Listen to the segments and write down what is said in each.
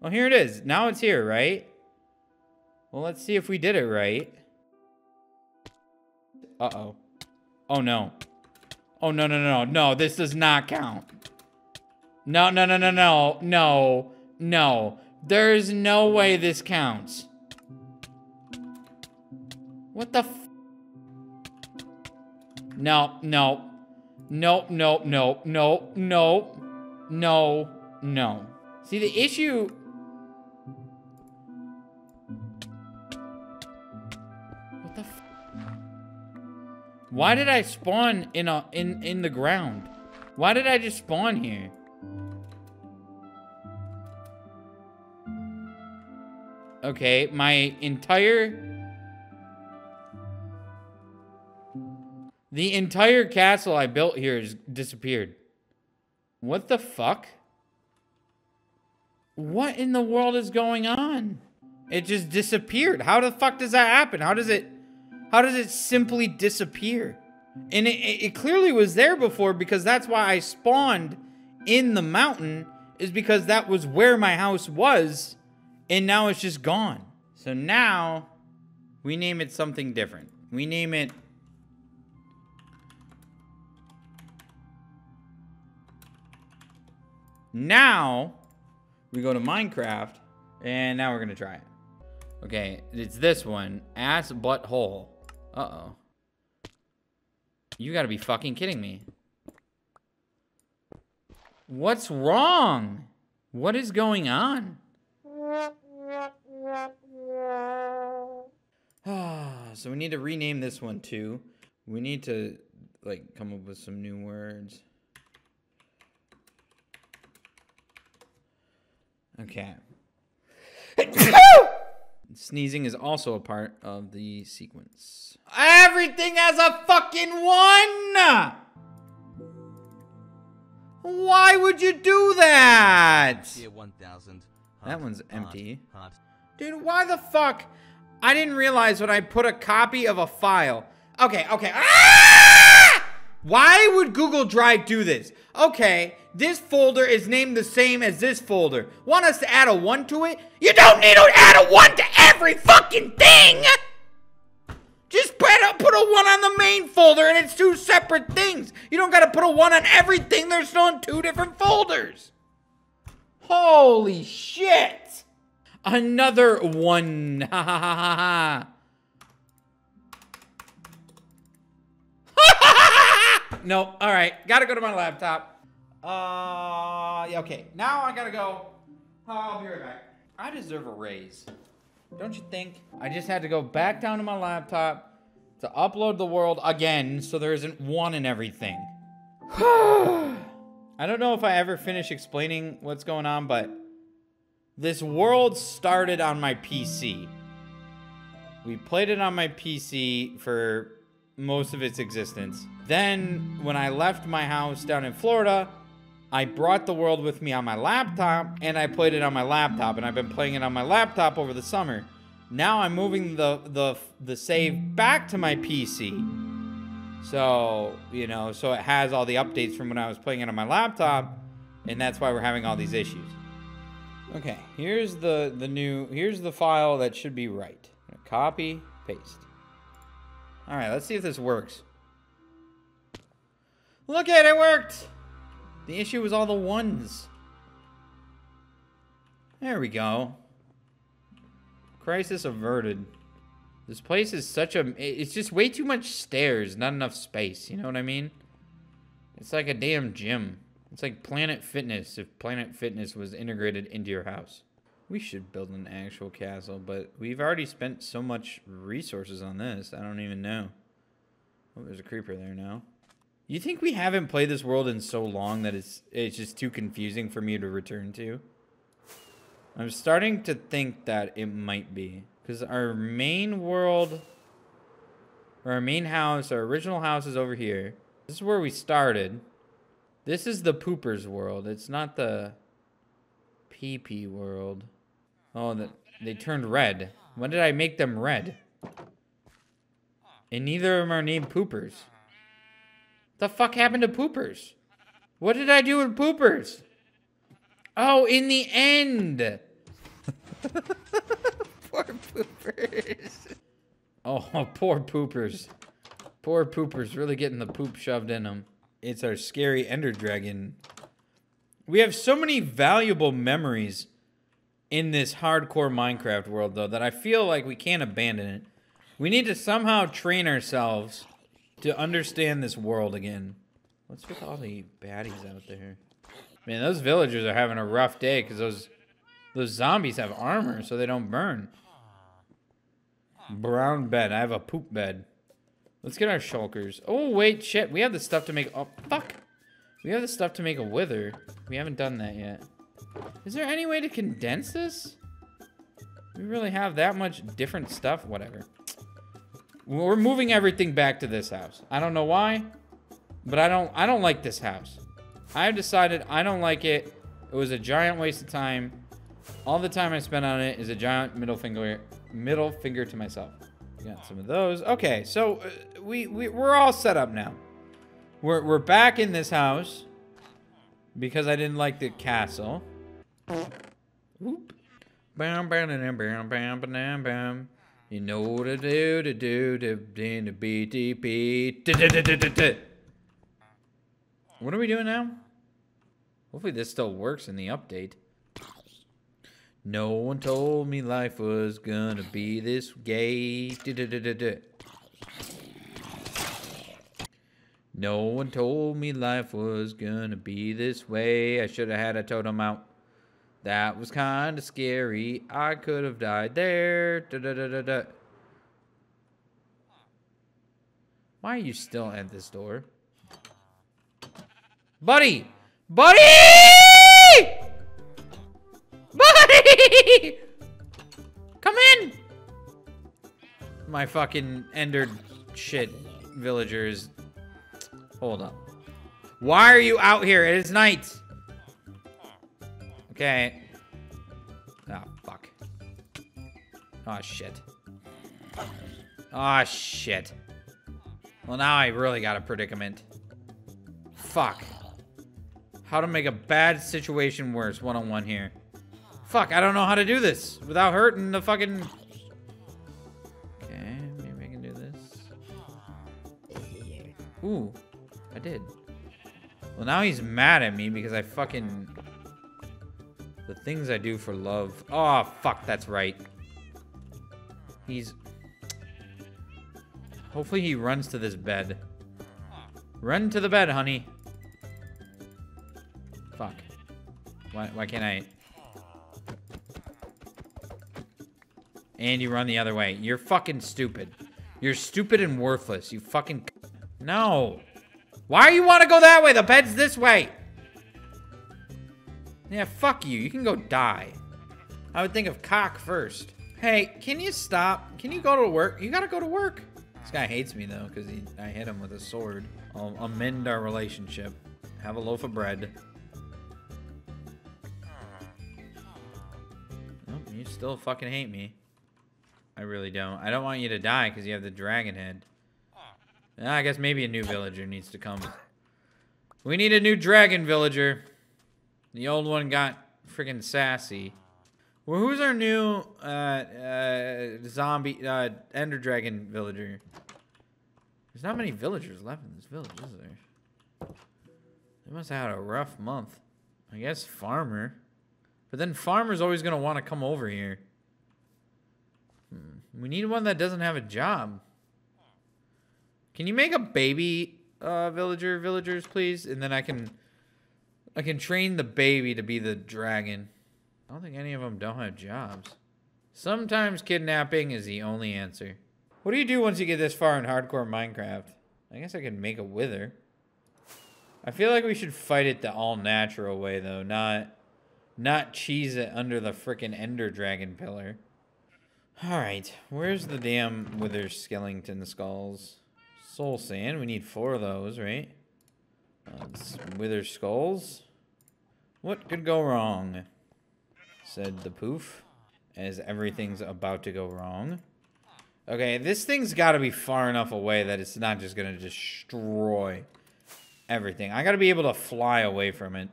Well, here it is. Now it's here, right? Well, let's see if we did it right. Uh-oh. Oh, no. Oh, no, no, no, no. This does not count. No, no, no, no, no. No. No. There's no way this counts. What the No, no. No, no, no, no, no, no, no. See, the issue... Why did I spawn in a in in the ground? Why did I just spawn here? Okay, my entire The entire castle I built here has disappeared. What the fuck? What in the world is going on? It just disappeared. How the fuck does that happen? How does it how does it simply disappear? And it, it clearly was there before because that's why I spawned in the mountain is because that was where my house was and now it's just gone. So now we name it something different. We name it Now, we go to Minecraft, and now we're gonna try it. Okay, it's this one. Ass butthole. Uh-oh. You gotta be fucking kidding me. What's wrong? What is going on? so we need to rename this one too. We need to like come up with some new words. Okay. Sneezing is also a part of the sequence. Everything has a fucking one! Why would you do that? That one's empty. Dude, why the fuck? I didn't realize when I put a copy of a file. Okay, okay. Ah! Why would Google Drive do this? Okay, this folder is named the same as this folder. Want us to add a 1 to it? You don't need to add a 1 to every fucking thing! Just put a, put a 1 on the main folder and it's two separate things. You don't gotta put a 1 on everything. They're still in two different folders. Holy shit! Another 1. Ha ha ha ha ha. Nope. All right. Gotta go to my laptop. Uh, yeah, okay. Now I gotta go. I'll be right back. I deserve a raise. Don't you think? I just had to go back down to my laptop to upload the world again so there isn't one in everything. I don't know if I ever finish explaining what's going on, but this world started on my PC. We played it on my PC for most of its existence. Then, when I left my house down in Florida, I brought the world with me on my laptop and I played it on my laptop and I've been playing it on my laptop over the summer. Now I'm moving the the the save back to my PC. So, you know, so it has all the updates from when I was playing it on my laptop and that's why we're having all these issues. Okay, here's the the new here's the file that should be right. Copy, paste. All right, let's see if this works. Look at it, it worked. The issue was all the ones. There we go. Crisis averted. This place is such a... It's just way too much stairs, not enough space. You know what I mean? It's like a damn gym. It's like Planet Fitness if Planet Fitness was integrated into your house. We should build an actual castle, but we've already spent so much resources on this. I don't even know. Oh, there's a creeper there now. You think we haven't played this world in so long that it's it's just too confusing for me to return to? I'm starting to think that it might be. Because our main world, or our main house, our original house is over here. This is where we started. This is the poopers world. It's not the PP world. Oh, the, they turned red. When did I make them red? And neither of them are named poopers. What the fuck happened to poopers? What did I do with poopers? Oh, in the end. poor poopers. Oh, poor poopers. Poor poopers really getting the poop shoved in them. It's our scary ender dragon. We have so many valuable memories in this hardcore Minecraft world, though, that I feel like we can't abandon it. We need to somehow train ourselves to understand this world again. What's with all the baddies out there? Man, those villagers are having a rough day because those those zombies have armor so they don't burn. Brown bed. I have a poop bed. Let's get our shulkers. Oh, wait, shit. We have the stuff to make... Oh, fuck. We have the stuff to make a wither. We haven't done that yet. Is there any way to condense this? We really have that much different stuff? Whatever. We're moving everything back to this house. I don't know why, but I don't I don't like this house. I've decided I don't like it. It was a giant waste of time. All the time I spent on it is a giant middle finger middle finger to myself. Got some of those. Okay, so uh, we, we we're all set up now. We're we're back in this house because I didn't like the castle. Bam bam bam bam bam bam. You know what to do to do to do to be DP. What are we doing now? Hopefully this still works in the update. No one told me life was gonna be this gay. No one told me life was gonna be this way. I should have had a totem out. That was kind of scary. I could have died there. Da, da, da. Why are you still at this door? Buddy! Buddy! Buddy! Come in! My fucking endered shit villagers. Hold up. Why are you out here? It is night. Okay. Oh, fuck. Oh, shit. Oh, shit. Well, now I really got a predicament. Fuck. How to make a bad situation worse one-on-one -on -one here. Fuck, I don't know how to do this without hurting the fucking... Okay, maybe I can do this. Ooh, I did. Well, now he's mad at me because I fucking... The things I do for love. Oh, fuck, that's right. He's... Hopefully he runs to this bed. Run to the bed, honey. Fuck. Why, why can't I... And you run the other way. You're fucking stupid. You're stupid and worthless. You fucking... No. Why you want to go that way? The bed's this way. Yeah, fuck you. You can go die. I would think of cock first. Hey, can you stop? Can you go to work? You gotta go to work. This guy hates me though, because I hit him with a sword. I'll amend our relationship. Have a loaf of bread. You still fucking hate me. I really don't. I don't want you to die because you have the dragon head. I guess maybe a new villager needs to come. We need a new dragon villager. The old one got freaking sassy. Well, who's our new uh, uh, zombie uh, Ender Dragon villager? There's not many villagers left in this village, is there? They must have had a rough month. I guess farmer. But then farmer's always going to want to come over here. Hmm. We need one that doesn't have a job. Can you make a baby uh, villager, villagers, please? And then I can I can train the baby to be the dragon. I don't think any of them don't have jobs. Sometimes kidnapping is the only answer. What do you do once you get this far in hardcore Minecraft? I guess I can make a wither. I feel like we should fight it the all-natural way, though. Not, not cheese it under the freaking Ender Dragon pillar. Alright, where's the damn wither skeleton skulls? Soul sand, we need four of those, right? Uh, wither skulls. What could go wrong? Said the poof. As everything's about to go wrong. Okay, this thing's got to be far enough away that it's not just going to destroy everything. I got to be able to fly away from it.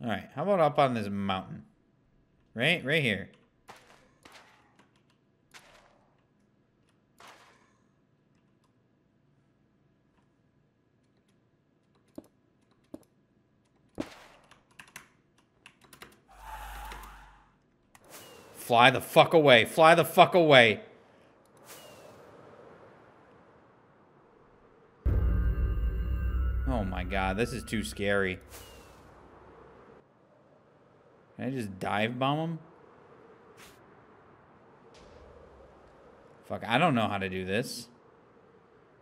Alright, how about up on this mountain? Right? Right here. Fly the fuck away. Fly the fuck away. Oh my god, this is too scary. Can I just dive bomb him? Fuck, I don't know how to do this.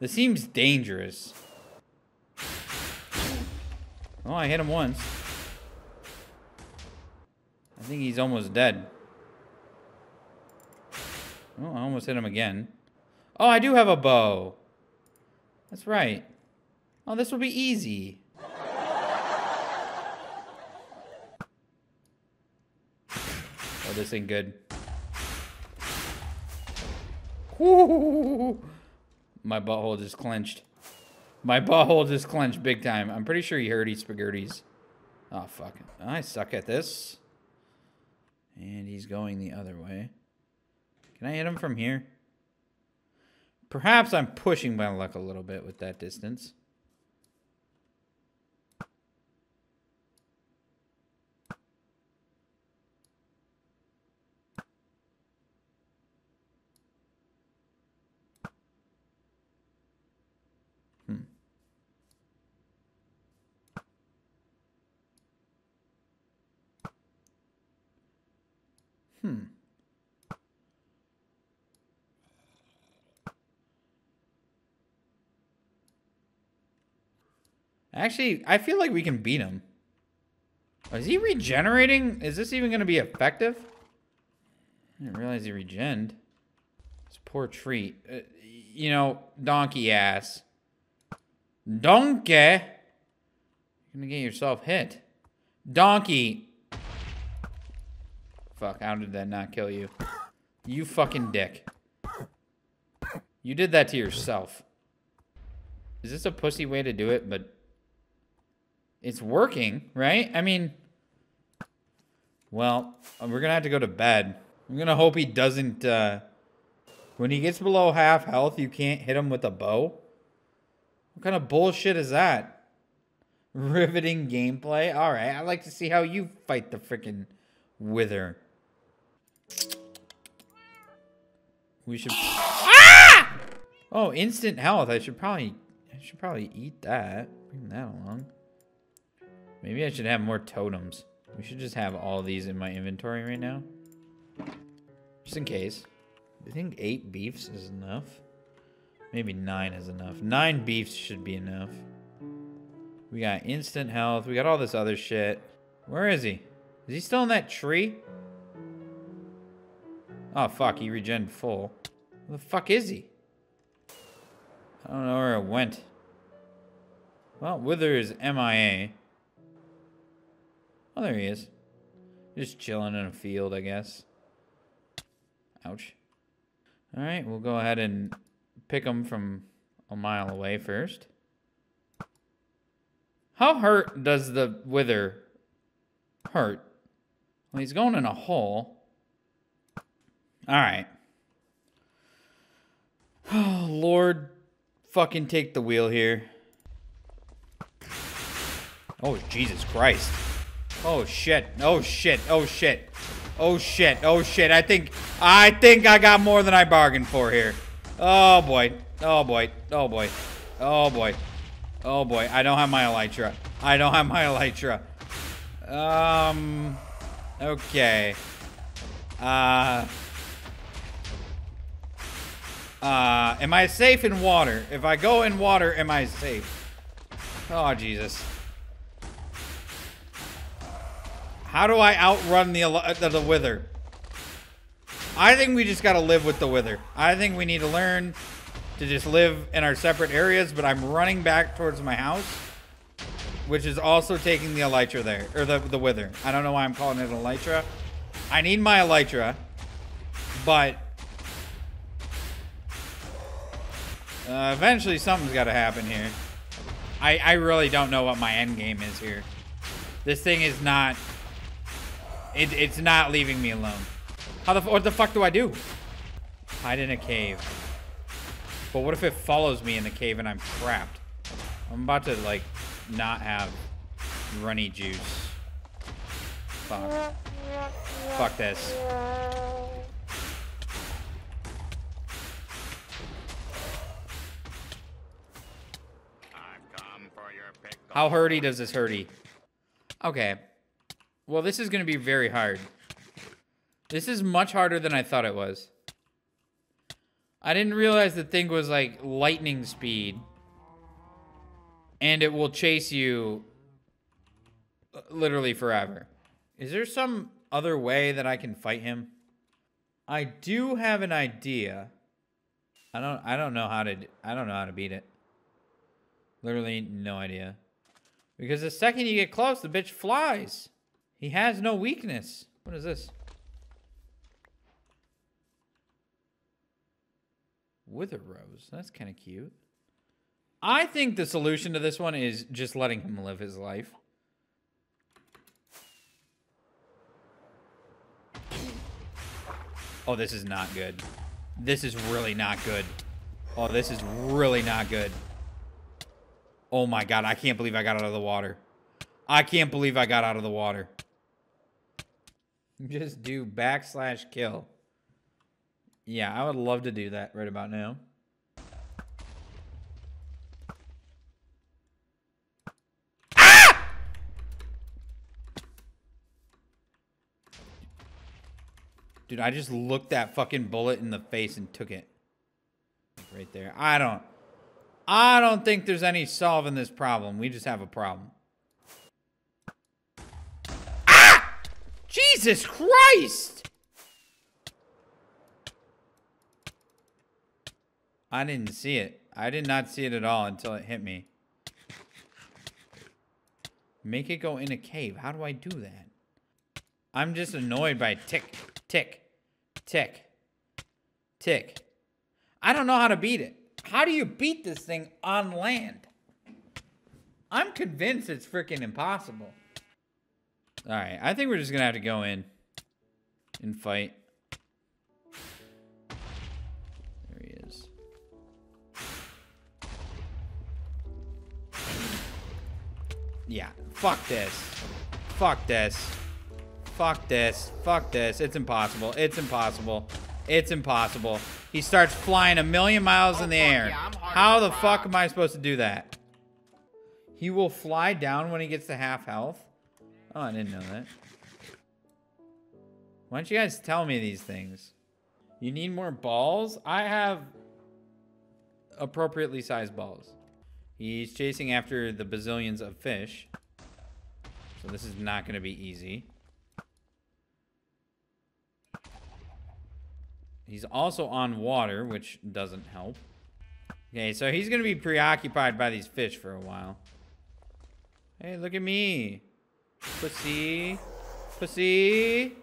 This seems dangerous. Oh, I hit him once. I think he's almost dead. Oh, I almost hit him again. Oh, I do have a bow. That's right. Oh, this will be easy. Oh, this ain't good. Woo! My butthole just clenched. My butthole just clenched big time. I'm pretty sure he heard these spaghettis. Oh, fuck. I suck at this. And he's going the other way. Can I hit him from here? Perhaps I'm pushing my luck a little bit with that distance. Hmm. Hmm. Actually, I feel like we can beat him. Is he regenerating? Is this even going to be effective? I didn't realize he regened. This poor tree. Uh, you know, donkey ass. Donkey! You're going to get yourself hit. Donkey! Fuck, how did that not kill you? You fucking dick. You did that to yourself. Is this a pussy way to do it? But it's working, right? I mean, well, we're gonna have to go to bed. I'm gonna hope he doesn't, uh, when he gets below half health, you can't hit him with a bow? What kind of bullshit is that? Riveting gameplay? Alright, I'd like to see how you fight the freaking wither. We should... Ah! Oh, instant health. I should probably... I should probably eat that. Bring that along. Maybe I should have more totems. We should just have all these in my inventory right now. Just in case. I think eight beefs is enough. Maybe nine is enough. Nine beefs should be enough. We got instant health. We got all this other shit. Where is he? Is he still in that tree? Oh, fuck. He regen full. Where the fuck is he? I don't know where it went. Well, Wither is MIA. Oh, there he is. Just chilling in a field, I guess. Ouch. Alright, we'll go ahead and pick him from a mile away first. How hurt does the wither hurt? Well, he's going in a hole. Alright. Oh, Lord, fucking take the wheel here. Oh, Jesus Christ. Oh shit. Oh shit. Oh shit. Oh shit. Oh shit. I think I think I got more than I bargained for here. Oh boy. Oh boy. Oh boy. Oh boy. Oh boy. I don't have my elytra. I don't have my elytra. Um okay. Uh uh am I safe in water? If I go in water, am I safe? Oh Jesus. How do I outrun the, the, the Wither? I think we just gotta live with the Wither. I think we need to learn to just live in our separate areas, but I'm running back towards my house, which is also taking the Elytra there, or the, the Wither. I don't know why I'm calling it Elytra. I need my Elytra, but uh, eventually something's gotta happen here. I, I really don't know what my end game is here. This thing is not It, it's not leaving me alone. How the what the fuck do I do? Hide in a cave. But what if it follows me in the cave and I'm trapped? I'm about to like not have runny juice. Fuck. Fuck this. How hurty does this hurty? Okay. Well, this is going to be very hard. This is much harder than I thought it was. I didn't realize the thing was like lightning speed. And it will chase you uh, literally forever. Is there some other way that I can fight him? I do have an idea. I don't I don't know how to I don't know how to beat it. Literally no idea. Because the second you get close, the bitch flies. He has no weakness. What is this? Wither Rose. That's kind of cute. I think the solution to this one is just letting him live his life. Oh, this is not good. This is really not good. Oh, this is really not good. Oh my god, I can't believe I got out of the water. I can't believe I got out of the water. Just do backslash kill. Yeah, I would love to do that right about now. Ah! Dude, I just looked that fucking bullet in the face and took it. Right there. I don't... I don't think there's any solving this problem. We just have a problem. Ah! Jesus Christ! I didn't see it. I did not see it at all until it hit me. Make it go in a cave. How do I do that? I'm just annoyed by tick, tick, tick, tick. I don't know how to beat it. How do you beat this thing on land? I'm convinced it's freaking impossible. All right, I think we're just gonna have to go in and fight. There he is. Yeah, fuck this. Fuck this. Fuck this. Fuck this. It's impossible. It's impossible. It's impossible. He starts flying a million miles in the air. Yeah, How the fuck am I supposed to do that? He will fly down when he gets to half health? Oh, I didn't know that. Why don't you guys tell me these things? You need more balls? I have appropriately sized balls. He's chasing after the bazillions of fish. So this is not going to be easy. He's also on water, which doesn't help. Okay, so he's going to be preoccupied by these fish for a while. Hey, look at me. Pussy. Pussy.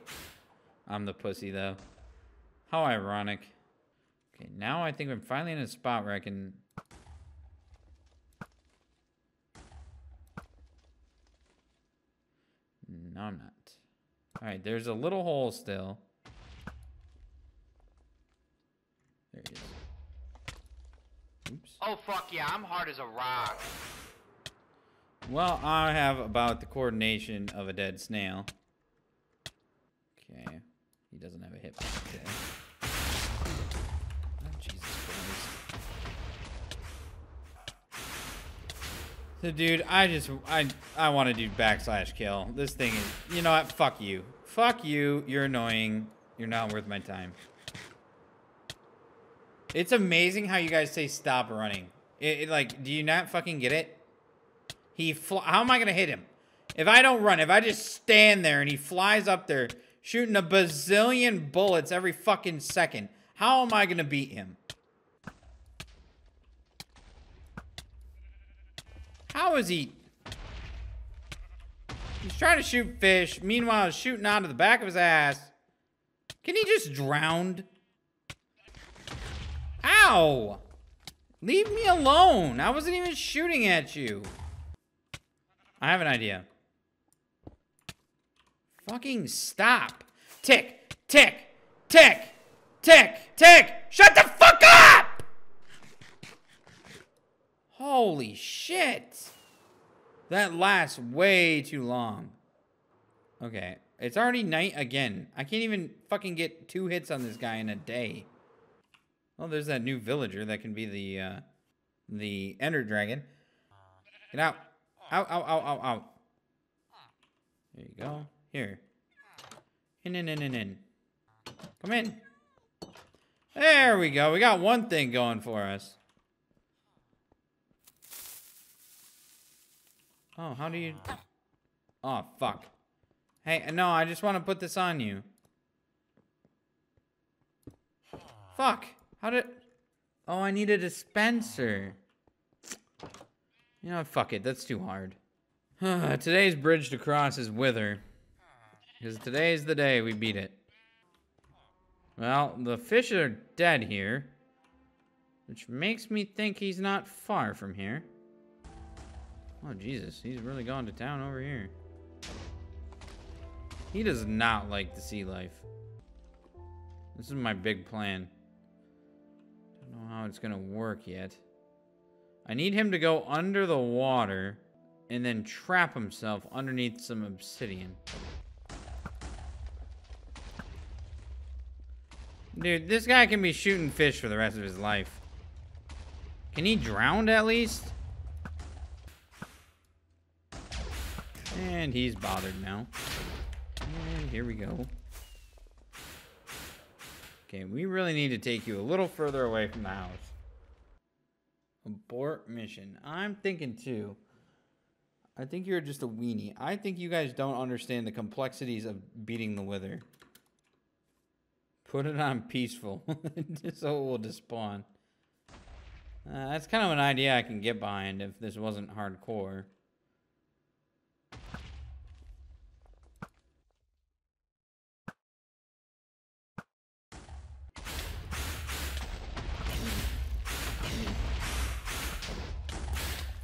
I'm the pussy, though. How ironic. Okay, now I think I'm finally in a spot where I can... No, I'm not. Alright, there's a little hole still. There he is. Oops. Oh, fuck yeah, I'm hard as a rock. Well, I have about the coordination of a dead snail. Okay. He doesn't have a hit. Okay. Oh, Jesus Christ. So, dude, I just, I, I want to do backslash kill. This thing is, you know what? Fuck you. Fuck you. You're annoying. You're not worth my time. It's amazing how you guys say stop running. It, it, like, do you not fucking get it? He how am I gonna hit him? If I don't run, if I just stand there and he flies up there shooting a bazillion bullets every fucking second, how am I gonna beat him? How is he? He's trying to shoot fish. Meanwhile, he's shooting out of the back of his ass. Can he just drown? Ow! Leave me alone. I wasn't even shooting at you. I have an idea. Fucking stop. Tick, tick, tick, tick, tick. Shut the fuck up! Holy shit. That lasts way too long. Okay. It's already night again. I can't even fucking get two hits on this guy in a day. Well, there's that new villager that can be the, uh, the Ender Dragon. Get out. Out, out, out, out, out. There you go. Here. In, in, in, in, in. Come in. There we go. We got one thing going for us. Oh, how do you... Oh, fuck. Hey, no, I just want to put this on you. Fuck. How did... Oh, I need a dispenser. You know, fuck it. That's too hard. Today's bridge to cross is Wither. Because today's the day we beat it. Well, the fish are dead here. Which makes me think he's not far from here. Oh, Jesus. He's really gone to town over here. He does not like the sea life. This is my big plan. Don't know how it's to work yet. I need him to go under the water and then trap himself underneath some obsidian. Dude, this guy can be shooting fish for the rest of his life. Can he drown at least? And he's bothered now. And here we go. Okay, we really need to take you a little further away from the house. Abort mission. I'm thinking too. I think you're just a weenie. I think you guys don't understand the complexities of beating the wither. Put it on peaceful, so it will despawn. Uh, that's kind of an idea I can get behind if this wasn't hardcore.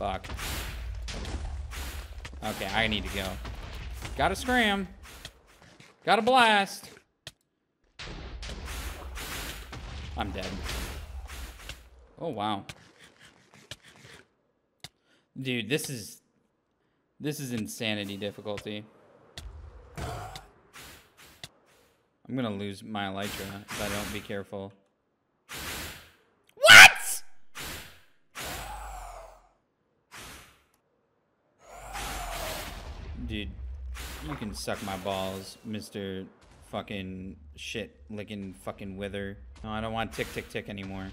Fuck. Okay, I need to go. Gotta scram. Gotta blast. I'm dead. Oh, wow. Dude, this is... This is insanity difficulty. I'm gonna lose my elytra if I don't be careful. Dude, you can suck my balls, Mr. Fucking shit licking fucking wither. No, I don't want tick tick tick anymore.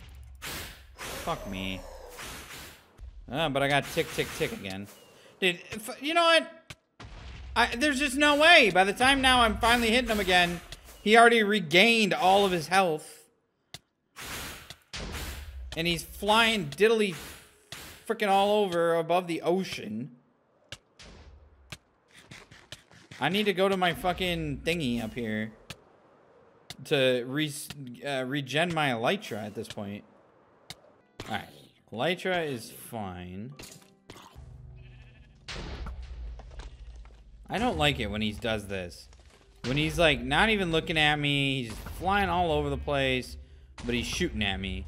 Fuck me. Ah, but I got tick tick tick again. Dude, you know what? I, there's just no way. By the time now I'm finally hitting him again, he already regained all of his health. And he's flying diddly freaking all over above the ocean. I need to go to my fucking thingy up here to re uh, regen my elytra at this point. Alright. Elytra is fine. I don't like it when he does this. When he's like not even looking at me, he's flying all over the place, but he's shooting at me.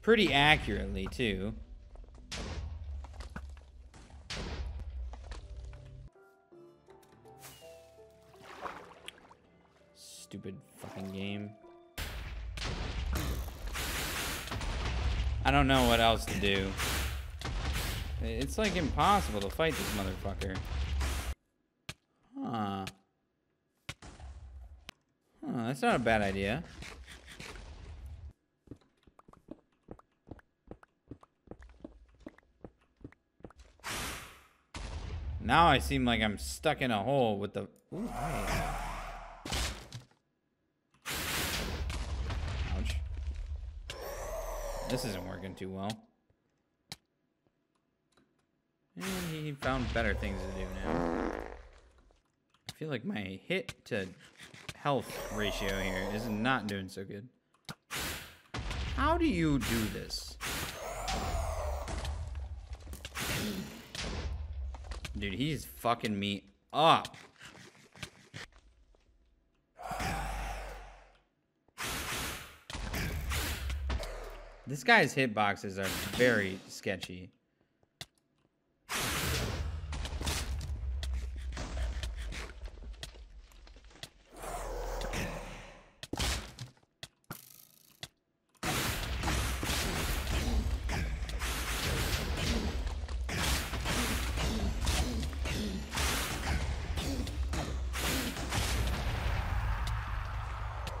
Pretty accurately too. Stupid fucking game. I don't know what else to do. It's like impossible to fight this motherfucker. Huh. Huh, that's not a bad idea. Now I seem like I'm stuck in a hole with the... Ooh, Ouch. This isn't working too well. And he found better things to do now. I feel like my hit to health ratio here is not doing so good. How do you do this? Dude, he's fucking me up. This guy's hitboxes are very sketchy.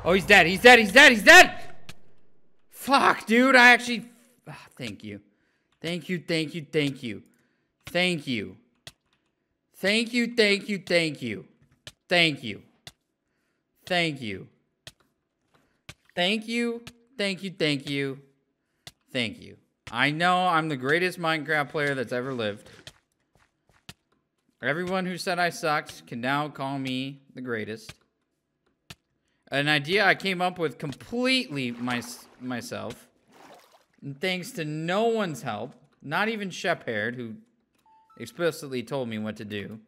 Oh, he's dead. He's dead. He's dead. He's dead. Fuck, dude, I actually... Oh, thank you. Thank you, thank you, thank you. Thank you. Thank you, thank you, thank you. Thank you. Thank you. Thank you, thank you, thank you. Thank you. I know I'm the greatest Minecraft player that's ever lived. Everyone who said I sucked can now call me the greatest. An idea I came up with completely my, myself. And thanks to no one's help. Not even Shepherd, who explicitly told me what to do.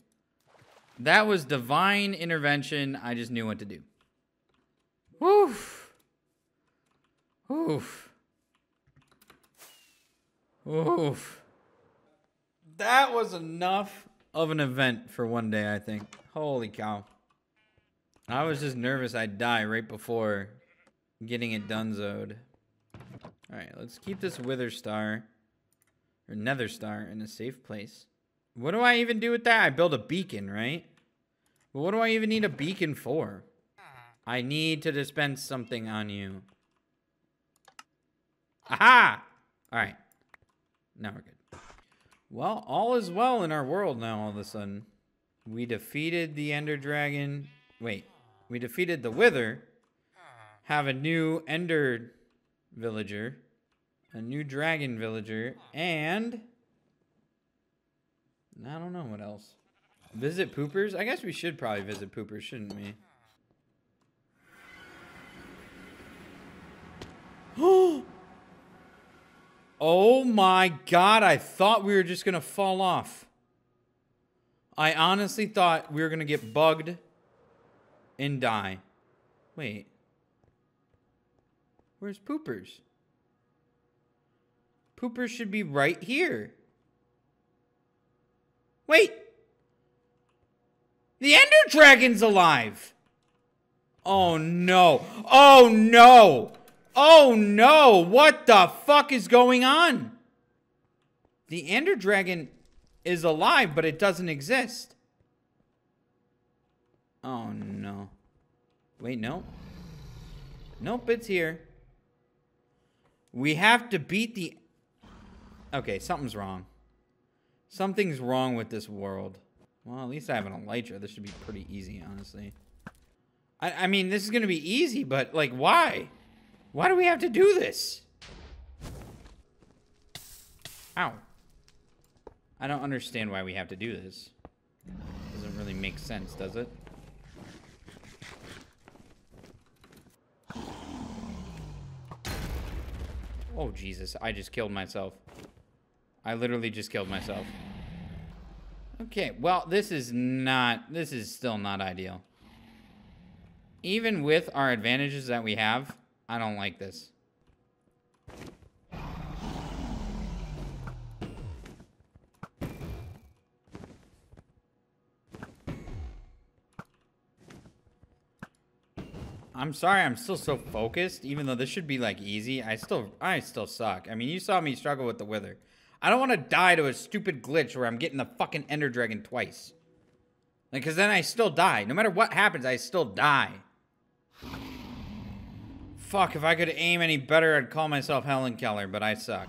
That was divine intervention. I just knew what to do. Woof. Oof. Oof. That was enough of an event for one day, I think. Holy cow. I was just nervous I'd die right before getting it donezoed. Alright, let's keep this Wither Star, or Nether Star, in a safe place. What do I even do with that? I build a beacon, right? But what do I even need a beacon for? I need to dispense something on you. Aha! Alright. Now we're good. Well, all is well in our world now all of a sudden. We defeated the Ender Dragon. Wait. We defeated the Wither. Have a new Ender villager. A new Dragon villager. And... I don't know what else. Visit Poopers? I guess we should probably visit Poopers, shouldn't we? oh my god, I thought we were just gonna fall off. I honestly thought we were gonna get bugged and die. Wait. Where's Poopers? Poopers should be right here. Wait. The Ender Dragon's alive. Oh no. Oh no. Oh no. What the fuck is going on? The Ender Dragon is alive, but it doesn't exist. Oh no. Wait, no. Nope, it's here. We have to beat the... Okay, something's wrong. Something's wrong with this world. Well, at least I have an elytra. This should be pretty easy, honestly. I, I mean, this is going to be easy, but, like, why? Why do we have to do this? Ow. I don't understand why we have to do this. Doesn't really make sense, does it? Oh, Jesus. I just killed myself. I literally just killed myself. Okay, well, this is not... This is still not ideal. Even with our advantages that we have, I don't like this. I'm sorry I'm still so focused, even though this should be like easy. I still I still suck. I mean, you saw me struggle with the wither. I don't want to die to a stupid glitch where I'm getting the fucking Ender Dragon twice. Like, because then I still die. No matter what happens, I still die. Fuck, if I could aim any better, I'd call myself Helen Keller, but I suck.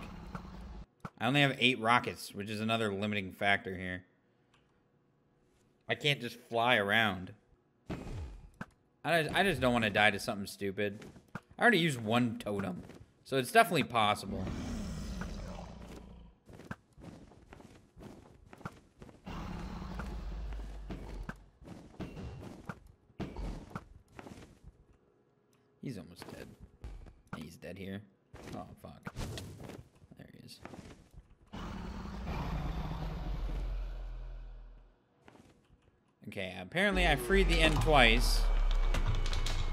I only have eight rockets, which is another limiting factor here. I can't just fly around. I just, I just don't want to die to something stupid. I already used one totem, so it's definitely possible. He's almost dead. He's dead here. Oh, fuck. There he is. Okay, apparently I freed the end twice.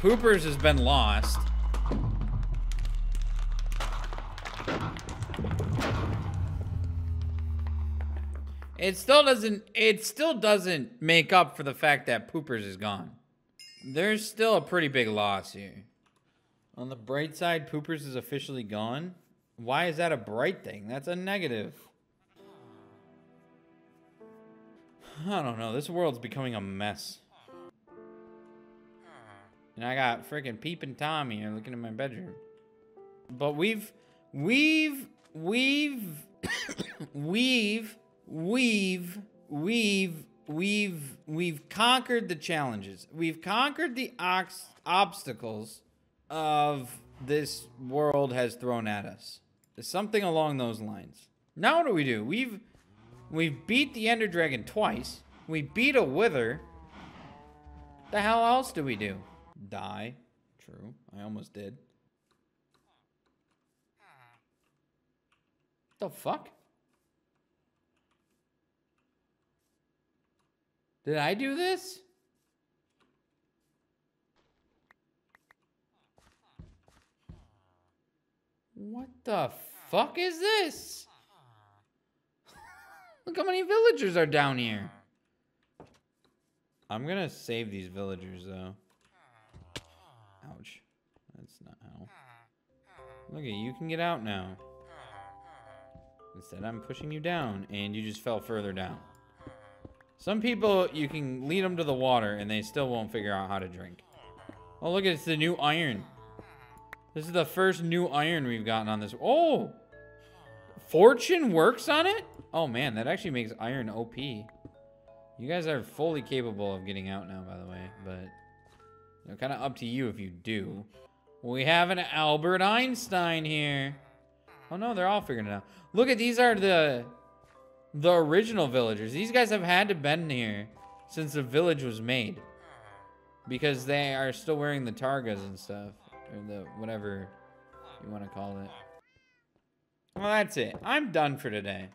Poopers has been lost. It still doesn't it still doesn't make up for the fact that Poopers is gone. There's still a pretty big loss here. On the bright side, Poopers is officially gone. Why is that a bright thing? That's a negative. I don't know. This world's becoming a mess. And I got freaking peeping Tom here looking in my bedroom. But we've, we've, we've, we've, we've, we've, we've, we've conquered the challenges. We've conquered the ox obstacles of this world has thrown at us. Something along those lines. Now what do we do? We've we've beat the Ender Dragon twice. We beat a Wither. The hell else do we do? Die. True. I almost did. The fuck? Did I do this? What the fuck is this? Look how many villagers are down here. I'm gonna save these villagers though. Ouch. That's not how. Look at you can get out now. Instead I'm pushing you down and you just fell further down. Some people, you can lead them to the water and they still won't figure out how to drink. Oh, look, at it's the new iron. This is the first new iron we've gotten on this. Oh! Fortune works on it? Oh man, that actually makes iron OP. You guys are fully capable of getting out now, by the way, but kind of up to you if you do. We have an Albert Einstein here. Oh no, they're all figuring it out. Look at these are the the original villagers. These guys have had to been here since the village was made because they are still wearing the targas and stuff or the whatever you want to call it. Well, that's it. I'm done for today.